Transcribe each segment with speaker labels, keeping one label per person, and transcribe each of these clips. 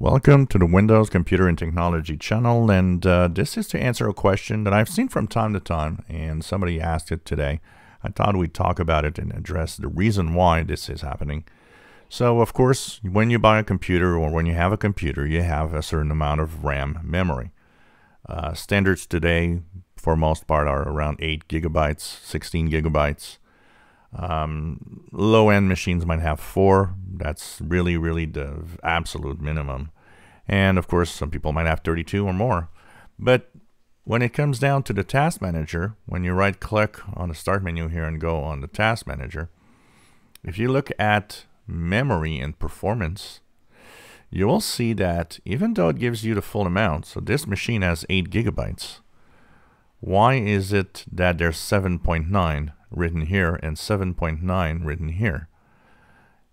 Speaker 1: Welcome to the Windows Computer and Technology channel, and uh, this is to answer a question that I've seen from time to time, and somebody asked it today. I thought we'd talk about it and address the reason why this is happening. So, of course, when you buy a computer or when you have a computer, you have a certain amount of RAM memory. Uh, standards today, for most part, are around 8 gigabytes, 16 gigabytes. Um, low end machines might have 4, that's really, really the absolute minimum. And of course, some people might have 32 or more. But when it comes down to the task manager, when you right click on the start menu here and go on the task manager, if you look at memory and performance, you will see that even though it gives you the full amount, so this machine has 8 gigabytes, why is it that there's 7.9 written here and 7.9 written here?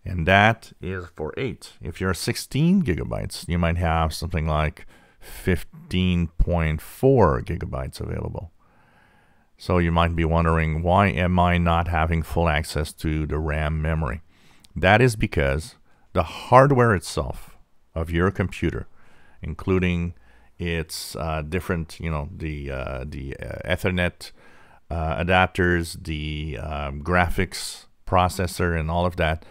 Speaker 1: And that is for 8. If you're 16 gigabytes, you might have something like 15.4 gigabytes available. So you might be wondering, why am I not having full access to the RAM memory? That is because the hardware itself of your computer, including its uh, different, you know, the, uh, the uh, Ethernet uh, adapters, the um, graphics processor, and all of that,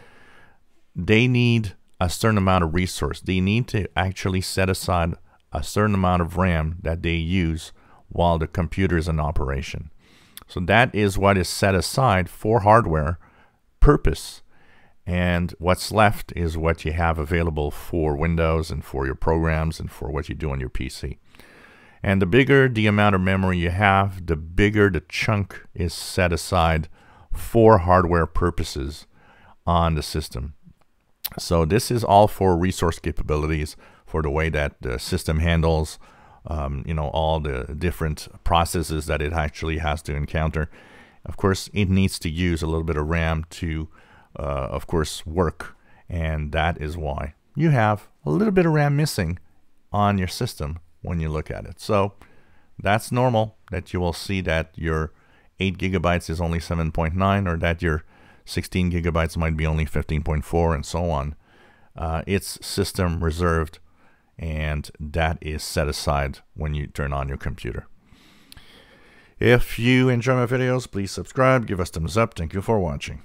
Speaker 1: they need a certain amount of resource. They need to actually set aside a certain amount of RAM that they use while the computer is in operation. So that is what is set aside for hardware purpose. And what's left is what you have available for Windows and for your programs and for what you do on your PC. And the bigger the amount of memory you have, the bigger the chunk is set aside for hardware purposes on the system. So this is all for resource capabilities for the way that the system handles, um, you know, all the different processes that it actually has to encounter. Of course, it needs to use a little bit of RAM to, uh, of course, work. And that is why you have a little bit of RAM missing on your system when you look at it. So that's normal that you will see that your 8 gigabytes is only 7.9 or that your 16 gigabytes might be only 15.4 and so on. Uh, it's system reserved and that is set aside when you turn on your computer. If you enjoy my videos, please subscribe, give us a thumbs up. Thank you for watching.